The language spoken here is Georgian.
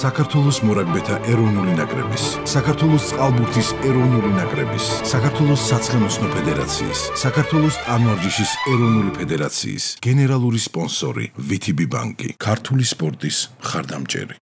საქართველოს მორაგბეთა ეროვნული ნაკრების, საქართველოს წყალბურთის ეროვნული ნაკრების, საქართველოს საცხენოსნო ფედერაციის, საქართველოს ტანვარჯიშის ეროვნული ფედერაციის გენერალური სპონსორი VTB ბანკი, ქართული სპორტის მხარდამჭერი